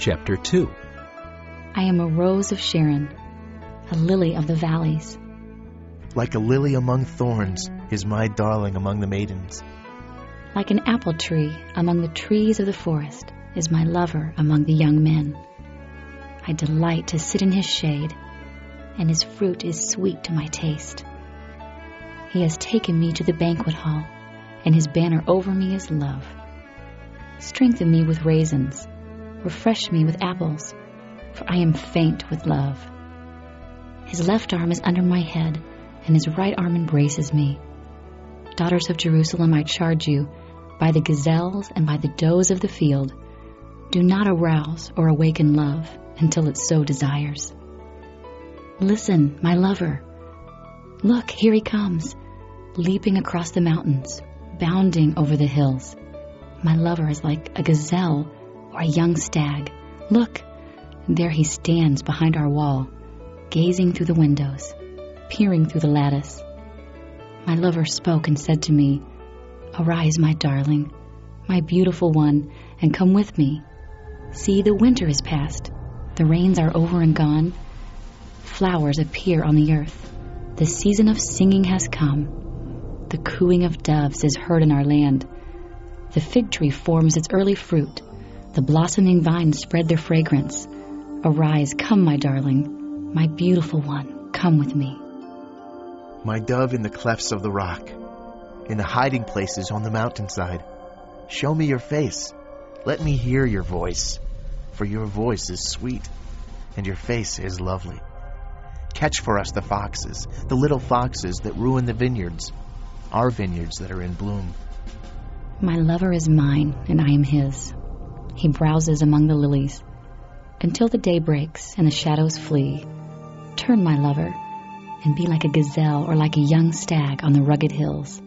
Chapter 2 I am a rose of Sharon, a lily of the valleys. Like a lily among thorns is my darling among the maidens. Like an apple tree among the trees of the forest is my lover among the young men. I delight to sit in his shade, and his fruit is sweet to my taste. He has taken me to the banquet hall, and his banner over me is love. Strengthen me with raisins, refresh me with apples, for I am faint with love. His left arm is under my head, and his right arm embraces me. Daughters of Jerusalem, I charge you, by the gazelles and by the does of the field, do not arouse or awaken love until it so desires. Listen, my lover. Look, here he comes, leaping across the mountains, bounding over the hills. My lover is like a gazelle or a young stag. Look, there he stands behind our wall, gazing through the windows, peering through the lattice. My lover spoke and said to me, Arise, my darling, my beautiful one, and come with me. See, the winter is past, the rains are over and gone. Flowers appear on the earth. The season of singing has come. The cooing of doves is heard in our land. The fig tree forms its early fruit. The blossoming vines spread their fragrance. Arise, come, my darling, my beautiful one, come with me. My dove in the clefts of the rock, in the hiding places on the mountainside. Show me your face. Let me hear your voice, for your voice is sweet, and your face is lovely. Catch for us the foxes, the little foxes that ruin the vineyards, our vineyards that are in bloom. My lover is mine, and I am his. He browses among the lilies. Until the day breaks and the shadows flee, turn, my lover, and be like a gazelle or like a young stag on the rugged hills.